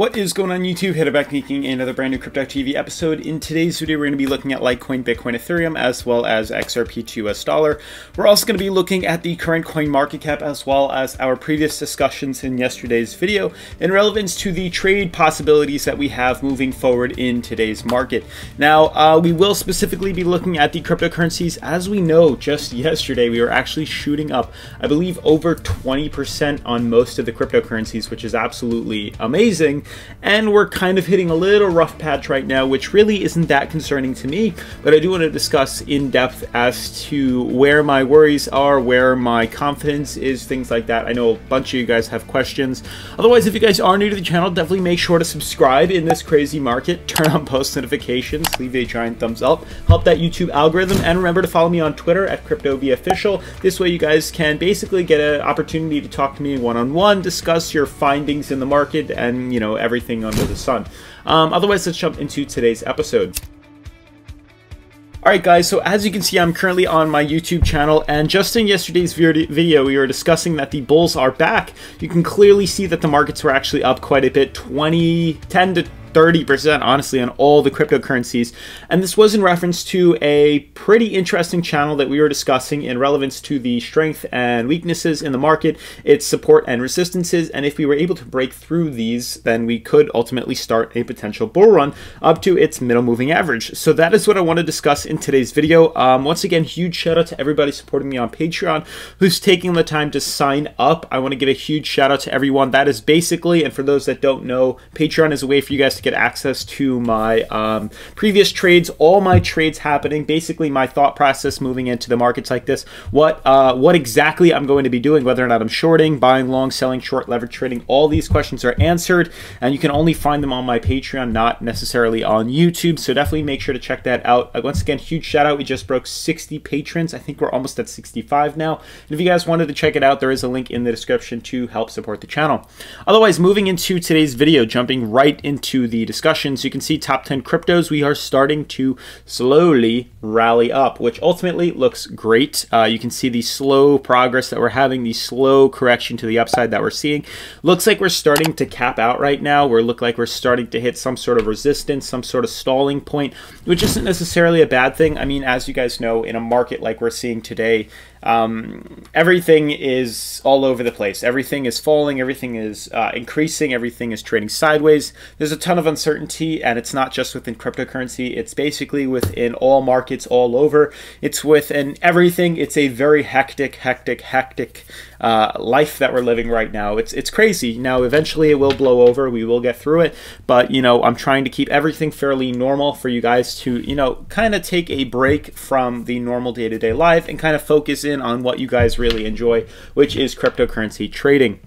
What is going on YouTube? Hayden back making another brand new Crypto TV episode. In today's video, we're going to be looking at Litecoin, Bitcoin, Ethereum, as well as XRP to US dollar. We're also going to be looking at the current coin market cap, as well as our previous discussions in yesterday's video in relevance to the trade possibilities that we have moving forward in today's market. Now, uh, we will specifically be looking at the cryptocurrencies. As we know, just yesterday, we were actually shooting up, I believe, over 20% on most of the cryptocurrencies, which is absolutely amazing and we're kind of hitting a little rough patch right now, which really isn't that concerning to me, but I do want to discuss in depth as to where my worries are, where my confidence is, things like that. I know a bunch of you guys have questions. Otherwise, if you guys are new to the channel, definitely make sure to subscribe in this crazy market, turn on post notifications, leave a giant thumbs up, help that YouTube algorithm, and remember to follow me on Twitter at CryptoVOfficial. This way you guys can basically get an opportunity to talk to me one-on-one, -on -one, discuss your findings in the market, and, you know, everything under the sun. Um, otherwise, let's jump into today's episode. Alright guys, so as you can see I'm currently on my YouTube channel and just in yesterday's video we were discussing that the bulls are back. You can clearly see that the markets were actually up quite a bit, 20, 10 to 30% honestly on all the cryptocurrencies. And this was in reference to a pretty interesting channel that we were discussing in relevance to the strength and weaknesses in the market, its support and resistances. And if we were able to break through these, then we could ultimately start a potential bull run up to its middle moving average. So that is what I want to discuss in today's video. Um, once again, huge shout out to everybody supporting me on Patreon who's taking the time to sign up. I want to give a huge shout out to everyone. That is basically, and for those that don't know, Patreon is a way for you guys to get access to my um, previous trades, all my trades happening, basically my thought process moving into the markets like this, what uh, what exactly I'm going to be doing, whether or not I'm shorting, buying long, selling short, leverage trading, all these questions are answered, and you can only find them on my Patreon, not necessarily on YouTube. So definitely make sure to check that out. Uh, once again, huge shout out. We just broke 60 patrons. I think we're almost at 65 now. And if you guys wanted to check it out, there is a link in the description to help support the channel. Otherwise, moving into today's video, jumping right into the discussions, you can see top 10 cryptos. We are starting to slowly rally up, which ultimately looks great. Uh, you can see the slow progress that we're having, the slow correction to the upside that we're seeing. Looks like we're starting to cap out right now. We look like we're starting to hit some sort of resistance, some sort of stalling point, which isn't necessarily a bad thing. I mean, as you guys know, in a market like we're seeing today, um, everything is all over the place. Everything is falling, everything is uh, increasing, everything is trading sideways. There's a ton of uncertainty, and it's not just within cryptocurrency, it's basically within all markets all over. It's within everything. It's a very hectic, hectic, hectic uh, life that we're living right now. It's, it's crazy. Now, eventually it will blow over, we will get through it, but you know, I'm trying to keep everything fairly normal for you guys to, you know, kind of take a break from the normal day to day life and kind of focus in on what you guys really enjoy, which is cryptocurrency trading.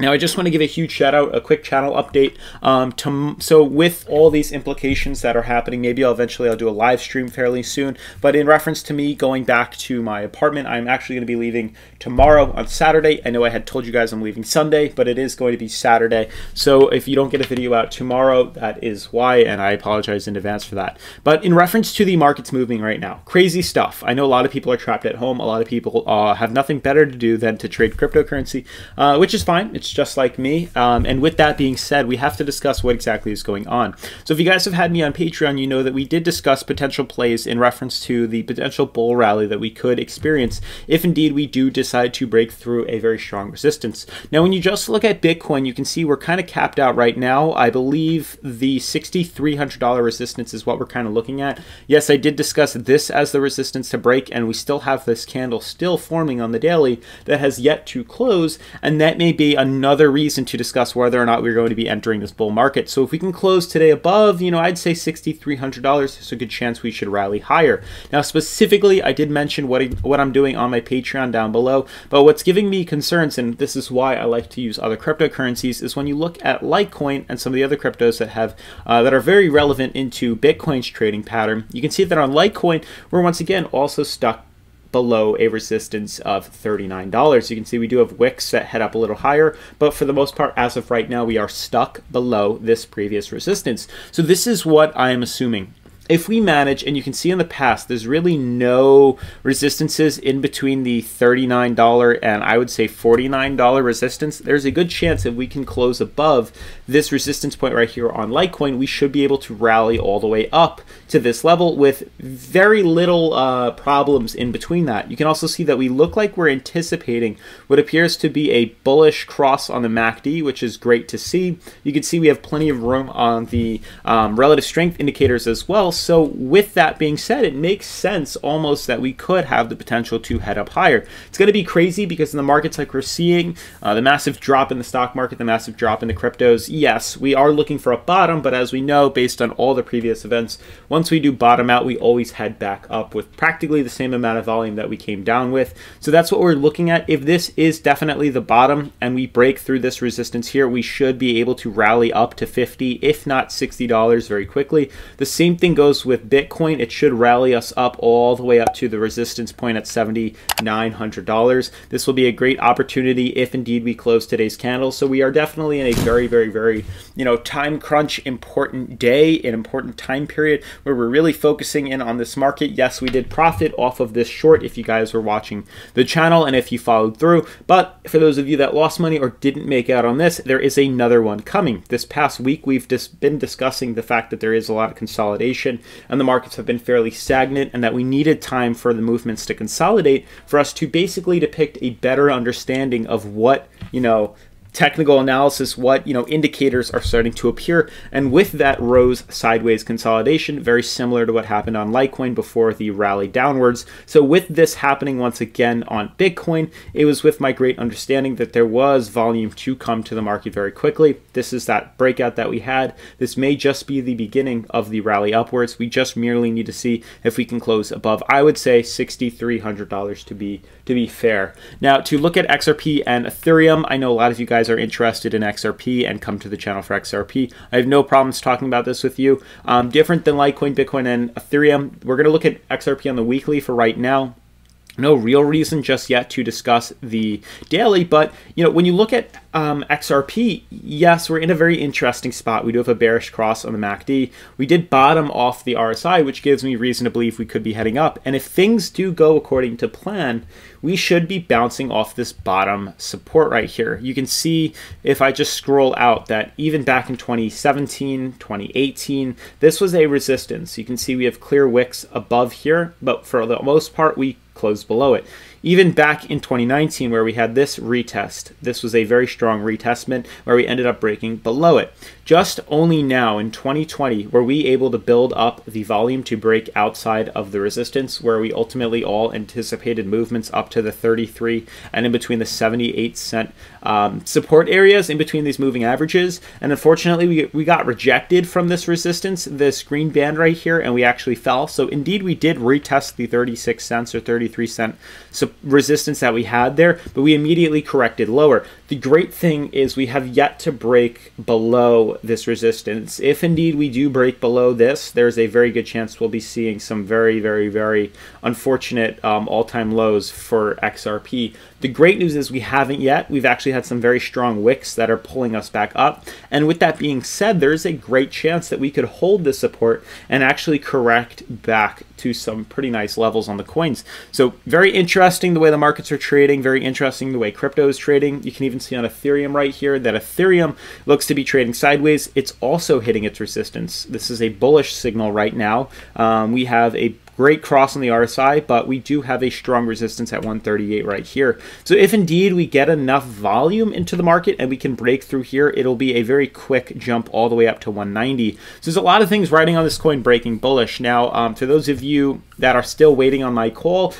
Now, I just want to give a huge shout out, a quick channel update. Um, to, so, with all these implications that are happening, maybe I'll eventually I'll do a live stream fairly soon. But in reference to me going back to my apartment, I'm actually going to be leaving tomorrow on Saturday. I know I had told you guys I'm leaving Sunday, but it is going to be Saturday. So, if you don't get a video out tomorrow, that is why, and I apologize in advance for that. But in reference to the markets moving right now, crazy stuff. I know a lot of people are trapped at home. A lot of people uh, have nothing better to do than to trade cryptocurrency, uh, which is fine. It's just like me. Um, and with that being said, we have to discuss what exactly is going on. So if you guys have had me on Patreon, you know that we did discuss potential plays in reference to the potential bull rally that we could experience if indeed we do decide to break through a very strong resistance. Now, when you just look at Bitcoin, you can see we're kind of capped out right now. I believe the $6,300 resistance is what we're kind of looking at. Yes, I did discuss this as the resistance to break, and we still have this candle still forming on the daily that has yet to close, and that may be another reason to discuss whether or not we're going to be entering this bull market. So if we can close today above, you know, I'd say $6,300, there's a good chance we should rally higher. Now, specifically, I did mention what, what I'm doing on my Patreon down below, but what's giving me concerns, and this is why I like to use other cryptocurrencies, is when you look at Litecoin and some of the other cryptos that have uh, that are very relevant into Bitcoin's trading pattern, you can see that on Litecoin, we're once again also stuck below a resistance of $39. You can see we do have wicks that head up a little higher, but for the most part, as of right now, we are stuck below this previous resistance. So this is what I am assuming if we manage, and you can see in the past, there's really no resistances in between the $39 and I would say $49 resistance, there's a good chance if we can close above this resistance point right here on Litecoin, we should be able to rally all the way up to this level with very little uh, problems in between that. You can also see that we look like we're anticipating what appears to be a bullish cross on the MACD, which is great to see. You can see we have plenty of room on the um, relative strength indicators as well. So with that being said, it makes sense almost that we could have the potential to head up higher. It's going to be crazy because in the markets like we're seeing, uh, the massive drop in the stock market, the massive drop in the cryptos, yes, we are looking for a bottom, but as we know, based on all the previous events, once we do bottom out, we always head back up with practically the same amount of volume that we came down with. So that's what we're looking at. If this is definitely the bottom and we break through this resistance here, we should be able to rally up to 50, if not $60 very quickly. The same thing goes with Bitcoin, it should rally us up all the way up to the resistance point at $7,900. This will be a great opportunity if indeed we close today's candle. So we are definitely in a very, very, very, you know, time crunch important day, an important time period where we're really focusing in on this market. Yes, we did profit off of this short if you guys were watching the channel and if you followed through. But for those of you that lost money or didn't make out on this, there is another one coming. This past week, we've just been discussing the fact that there is a lot of consolidation and the markets have been fairly stagnant and that we needed time for the movements to consolidate for us to basically depict a better understanding of what, you know, technical analysis what you know indicators are starting to appear. And with that rose sideways consolidation very similar to what happened on litecoin before the rally downwards. So with this happening once again on bitcoin it was with my great understanding that there was volume to come to the market very quickly. This is that breakout that we had. This may just be the beginning of the rally upwards. We just merely need to see if we can close above i would say $6300 to be to be fair. Now to look at xrp and ethereum i know a lot of you guys guys are interested in XRP and come to the channel for XRP, I have no problems talking about this with you. Um, different than Litecoin, Bitcoin, and Ethereum, we're going to look at XRP on the weekly for right now no real reason just yet to discuss the daily but you know when you look at um, xrp yes we're in a very interesting spot. We do have a bearish cross on the macd we did bottom off the rsi which gives me reason to believe we could be heading up. And if things do go according to plan we should be bouncing off this bottom support right here. You can see if i just scroll out that even back in 2017 2018 this was a resistance. You can see we have clear wicks above here but for the most part we closed below it. Even back in 2019, where we had this retest, this was a very strong retestment where we ended up breaking below it. Just only now in 2020 were we able to build up the volume to break outside of the resistance, where we ultimately all anticipated movements up to the 33 and in between the 78 cent um, support areas in between these moving averages. And unfortunately, we, we got rejected from this resistance, this green band right here, and we actually fell. So indeed, we did retest the 36 cents or 33 cent resistance that we had there, but we immediately corrected lower. The great thing is we have yet to break below this resistance. If indeed we do break below this, there's a very good chance we'll be seeing some very, very, very unfortunate um, all-time lows for XRP. The great news is we haven't yet. We've actually had some very strong wicks that are pulling us back up. And with that being said, there's a great chance that we could hold this support and actually correct back to some pretty nice levels on the coins. So very interesting the way the markets are trading, very interesting the way crypto is trading. You can even see on Ethereum right here that Ethereum looks to be trading sideways. It's also hitting its resistance. This is a bullish signal right now. Um, we have a Great cross on the RSI, but we do have a strong resistance at 138 right here. So if indeed we get enough volume into the market and we can break through here, it'll be a very quick jump all the way up to 190. So there's a lot of things riding on this coin breaking bullish. Now, um, for those of you that are still waiting on my call,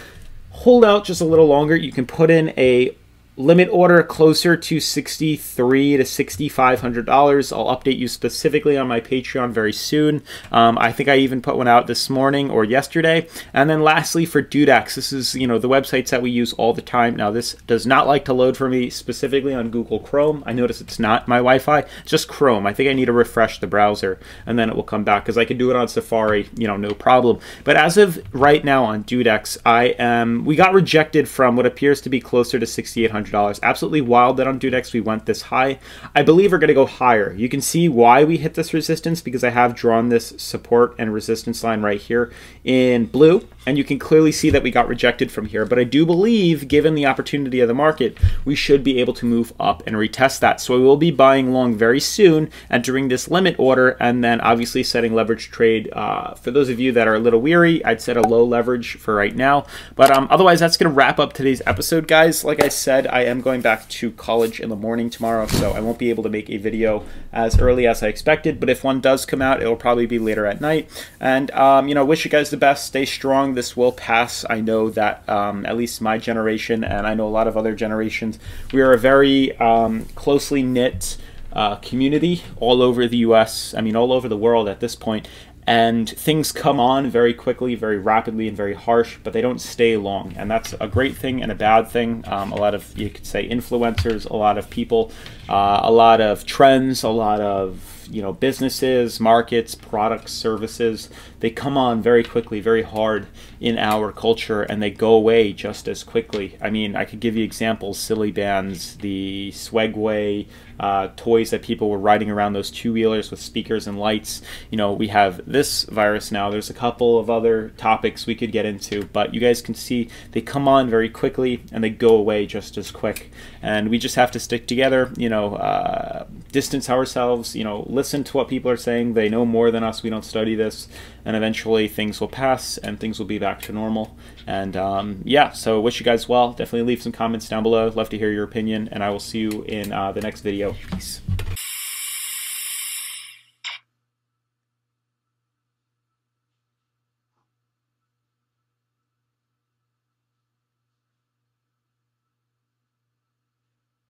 hold out just a little longer. You can put in a limit order closer to 63 to 6500 dollars. I'll update you specifically on my patreon very soon. Um, i think i even put one out this morning or yesterday. And then lastly for DueDEX this is you know the websites that we use all the time. Now this does not like to load for me specifically on google chrome. I notice it's not my wi-fi just chrome. I think i need to refresh the browser and then it will come back because i can do it on safari you know no problem. But as of right now on DueDEX i am we got rejected from what appears to be closer to 6800 $200. Absolutely wild that on DueDEX we went this high. I believe we're going to go higher. You can see why we hit this resistance because I have drawn this support and resistance line right here in blue and you can clearly see that we got rejected from here. But I do believe, given the opportunity of the market, we should be able to move up and retest that. So we will be buying long very soon, entering this limit order, and then obviously setting leverage trade. Uh, for those of you that are a little weary, I'd set a low leverage for right now. But um, otherwise, that's going to wrap up today's episode, guys. Like I said, I am going back to college in the morning tomorrow, so I won't be able to make a video as early as I expected. But if one does come out, it will probably be later at night. And, um, you know, wish you guys the best. Stay strong this will pass. I know that um, at least my generation, and I know a lot of other generations, we are a very um, closely knit uh, community all over the U.S. I mean, all over the world at this point, and things come on very quickly, very rapidly, and very harsh, but they don't stay long. And that's a great thing and a bad thing. Um, a lot of, you could say, influencers, a lot of people, uh, a lot of trends, a lot of you know businesses markets products services they come on very quickly very hard in our culture and they go away just as quickly i mean i could give you examples Silly Bandz the swagway uh, toys that people were riding around those two wheelers with speakers and lights you know we have this virus now there's a couple of other topics we could get into but you guys can see they come on very quickly and they go away just as quick and we just have to stick together you know uh, distance ourselves you know listen to what people are saying. They know more than us. We don't study this. And eventually things will pass and things will be back to normal. And um, yeah, so wish you guys well. Definitely leave some comments down below. Love to hear your opinion. And I will see you in uh, the next video. Peace.